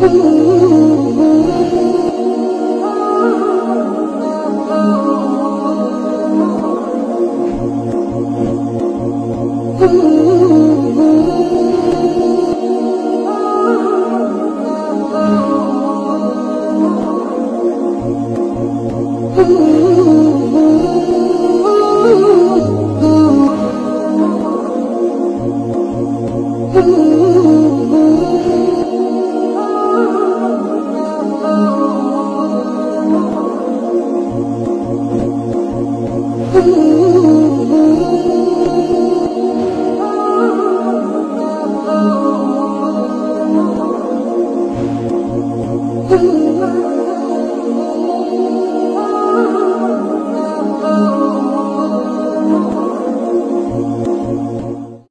Ooh. Ooh.